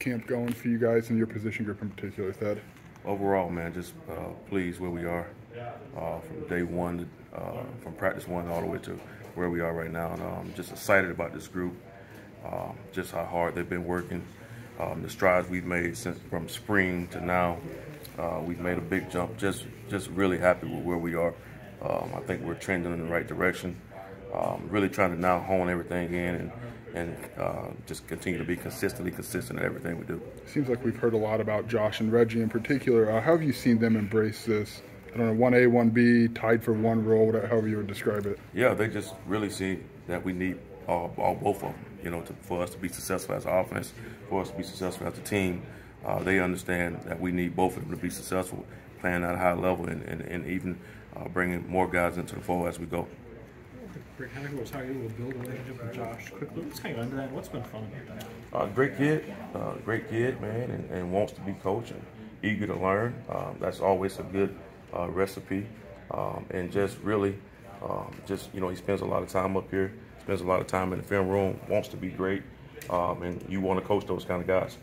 camp going for you guys and your position group in particular, Thad? Overall, man, just uh, pleased where we are uh, from day one, uh, from practice one all the way to where we are right now. And I'm um, just excited about this group, um, just how hard they've been working, um, the strides we've made since from spring to now. Uh, we've made a big jump. Just, just really happy with where we are. Um, I think we're trending in the right direction. Um, really trying to now hone everything in and and uh, just continue to be consistently consistent in everything we do. Seems like we've heard a lot about Josh and Reggie in particular. Uh, how have you seen them embrace this? I don't know, one A, one B, tied for one role, however you would describe it. Yeah, they just really see that we need all, all both of them. You know, to, for us to be successful as an offense, for us to be successful as a team. Uh, they understand that we need both of them to be successful, playing at a high level, and, and, and even uh, bringing more guys into the fold as we go. Rick Henniger was how you able to build a relationship with Josh quickly. Let's hang on to that. What's been fun about that? Uh, great kid, uh, great kid, man, and, and, wants to be coached and eager to learn. Um, that's always a good uh, recipe. Um, and just really, um, just, you know, he spends a lot of time up here, spends a lot of time in the film room, wants to be great, um, and you want to coach those kind of guys.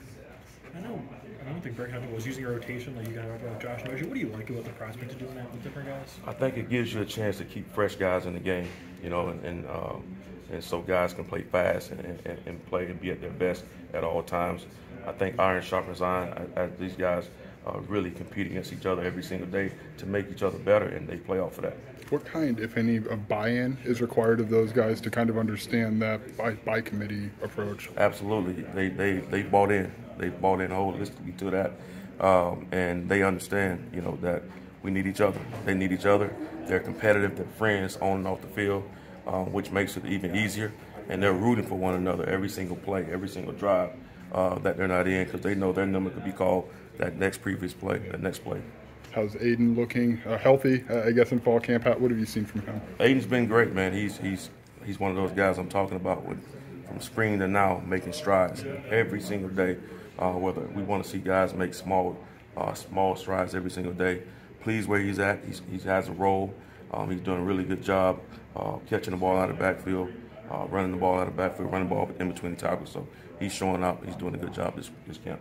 I know I don't think Greg Hunter was using a rotation like you got about Josh Mosher. What do you like about the prospect of doing that with different guys? I think it gives you a chance to keep fresh guys in the game, you know, and and, um, and so guys can play fast and, and, and, play and be at their best at all times. I think iron sharpens iron. As these guys uh, really compete against each other every single day to make each other better, and they play off of that. What kind, if any, of buy-in is required of those guys to kind of understand that by, by committee approach? Absolutely, they they they bought in. They bought in holistically to that, um, and they understand, you know, that we need each other. They need each other. They're competitive. They're friends on and off the field, um, which makes it even easier. And they're rooting for one another every single play, every single drive uh, that they're not in, because they know their number could be called that next previous play, that next play. How's Aiden looking? Uh, healthy, uh, I guess, in fall camp. How, what have you seen from him? Aiden's been great, man. He's he's he's one of those guys I'm talking about with from spring to now making strides every single day. Uh, whether we want to see guys make small uh, small strides every single day. Please where he's at. He's, he has a role. Um, he's doing a really good job uh, catching the ball out of the backfield, uh, running the ball out of the backfield, running the ball in between the tackles. So he's showing up. He's doing a good job this, this camp.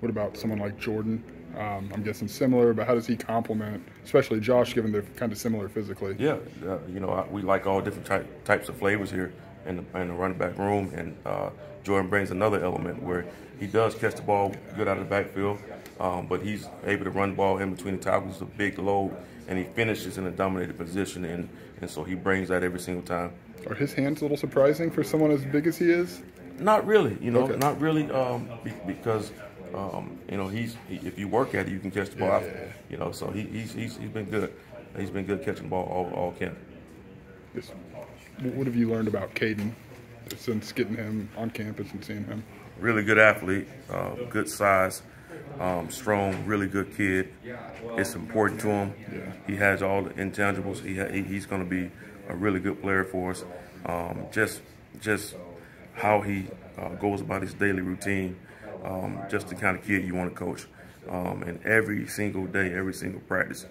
What about someone like Jordan? Um, I'm guessing similar, but how does he complement, especially Josh, given they're kind of similar physically? Yeah, uh, you know, we like all different type, types of flavors here in the, in the running back room, and uh, Jordan brings another element where he does catch the ball good out of the backfield, um, but he's able to run the ball in between the tackles, a big load, and he finishes in a dominated position, and, and so he brings that every single time. Are his hands a little surprising for someone as big as he is? Not really, you know, okay. not really, um, because um, you know, he's he, if you work at it, you can catch the ball. Yeah, You know, so he, he's, he's he's been good. He's been good catching the ball all, all camp. Yes. What have you learned about Caden since getting him on campus and seeing him? Really good athlete, uh, good size, um, strong, really good kid. It's important to him. Yeah. He has all the intangibles. He, he he's going to be a really good player for us. Um, just just how he uh, goes about his daily routine um, just the kind of kid you want to coach. Um, and every single day, every single practice,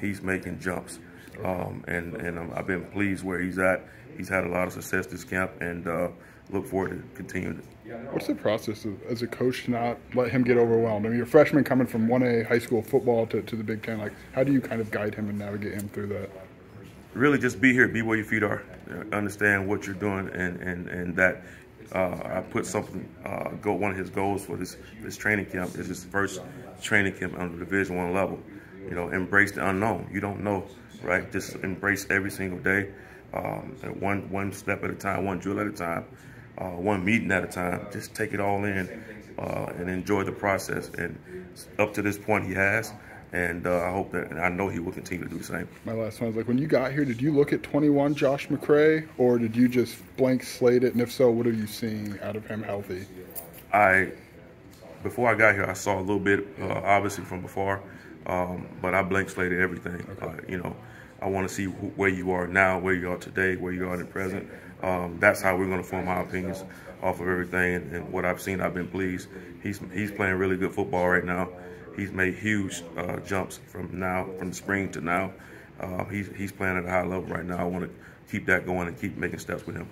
he's making jumps. Um, and and um, I've been pleased where he's at. He's had a lot of success this camp, and uh, look forward to continuing it. What's the process of, as a coach to not let him get overwhelmed? I mean, you're a freshman coming from 1A high school football to, to the Big Ten. Like, how do you kind of guide him and navigate him through that? Really, just be here, be where your feet are, understand what you're doing, and and and that uh, I put something, uh, go, one of his goals for this, this training camp is his first training camp on the Division One level. You know, embrace the unknown. You don't know, right? Just embrace every single day, um, one one step at a time, one drill at a time, uh, one meeting at a time. Just take it all in uh, and enjoy the process. And up to this point, he has and uh, I hope that, and I know he will continue to do the same. My last one is like, when you got here, did you look at 21 Josh McCray, or did you just blank slate it? And if so, what are you seeing out of him healthy? I, before I got here, I saw a little bit, uh, obviously from before, um, but I blank slated everything. Okay. Uh, you know, I want to see where you are now, where you are today, where you are in the present. Um, that's how we're going to form our opinions off of everything. And, and, what I've seen, I've been pleased. He's he's playing really good football right now he's made huge uh, jumps from now, from the spring to now. Uh, he's, he's playing at a high level right now. I want to keep that going and keep making steps with him.